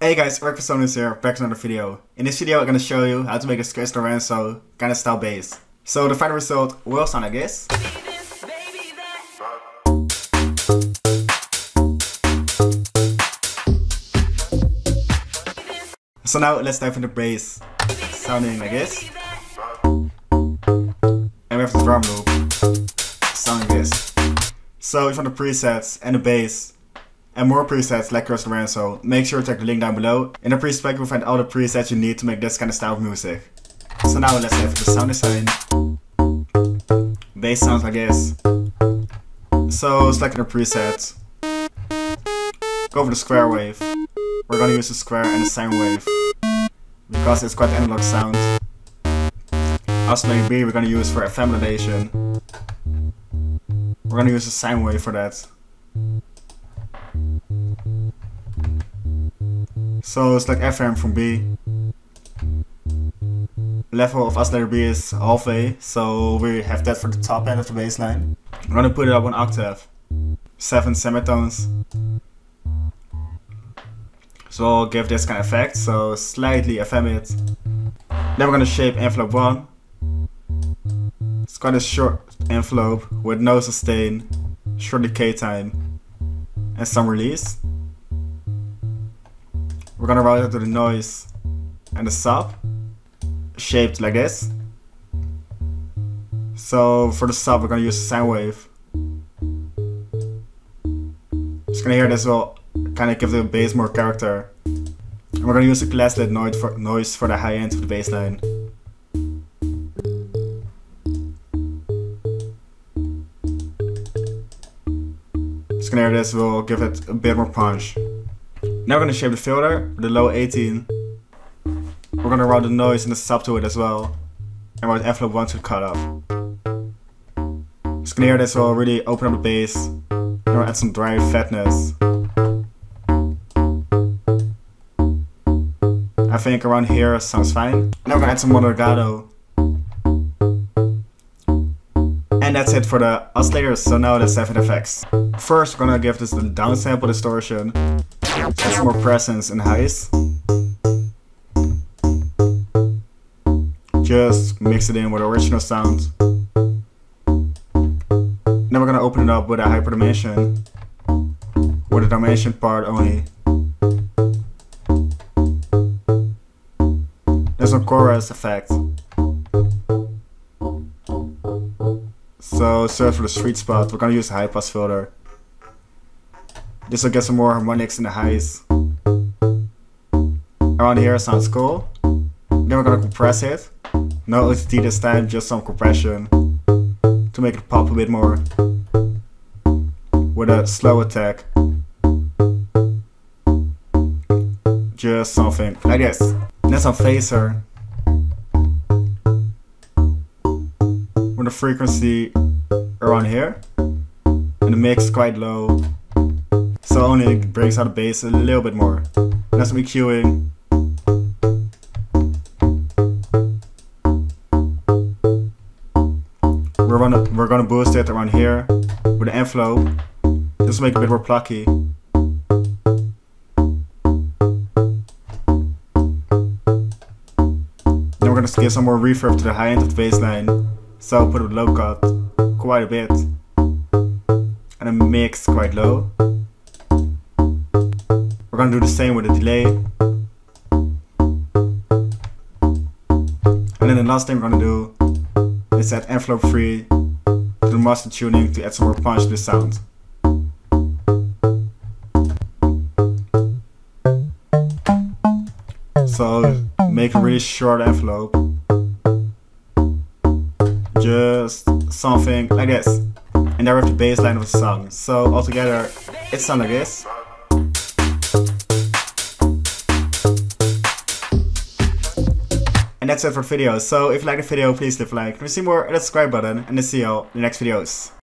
Hey guys, Eric Personas here, back to another video. In this video I'm gonna show you how to make a Chris Lorenzo kind of style bass. So the final result will sound like this. So now let's dive into bass, sounding like this. And we have the drum loop, sounding like this. So we want the presets and the bass, and more presets like Chris Lorenzo, make sure to check the link down below. In the preset pack, you will find all the presets you need to make this kind of style of music. So now let's have the sound design. Bass sounds like this. So select the presets. Go for the square wave. We're gonna use the square and the sine wave. Because it's quite analog sound. Oscillator B we're gonna use for FM modulation. We're gonna use the sine wave for that. So it's like FM from B. Level of oscillator B is half A, so we have that for the top end of the bass line. I'm gonna put it up one octave. Seven semitones. So I'll give this kind of effect, so slightly FM it. Then we're gonna shape envelope 1. It's quite a short envelope with no sustain, short decay time, and some release. We're gonna route it to the noise and the sub, shaped like this. So for the sub, we're gonna use a sine wave. Just gonna hear this will kind of give the bass more character. And we're gonna use a glasslit noise for, noise for the high end of the bass line. Just gonna hear this will give it a bit more punch. Now we're gonna shape the filter with the low 18. We're gonna route the noise and the sub to it as well. And route envelope 1 to cut cutoff. Just gonna hear this will really open up the bass. And we'll add some dry fatness. I think around here sounds fine. Now we're gonna add some more legato. And that's it for the oscillators, so now let's have effects. First we're gonna give this the downsample distortion. Some more presence and highs. Just mix it in with original sound. Then we're gonna open it up with a hyperdimension. With the dimension part only. There's a chorus effect. So search for the sweet spot. We're gonna use a high pass filter. This will get some more harmonics in the highs. Around here sounds cool. Then we're gonna compress it. No OTT this time, just some compression. To make it pop a bit more. With a slow attack. Just something like this. Then some phaser. With a frequency around here. And the mix quite low. So only mm-hmm. breaks out the bass a little bit more. That's me EQing. We're gonna we're gonna boost it around here with the envelope. Just make it a bit more plucky. Then we're gonna give some more reverb to the high end of the bass line. So I'll put a low cut quite a bit. And a mix quite low. We're gonna do the same with the delay. And then the last thing we're gonna do is add envelope free to the master tuning to add some more punch to the sound. So make a really short envelope. Just something like this. And there we have the bass line of the song. So altogether it sounds like this. And that's it for the video. So if you like the video, please leave a like. You see more, hit the subscribe button. And I'll see you all in the next videos.